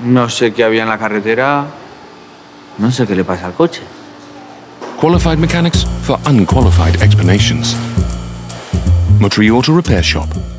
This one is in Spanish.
No sé qué había en la carretera. No sé qué le pasa al coche. Qualified mechanics for unqualified explanations. Montreal Auto Repair Shop.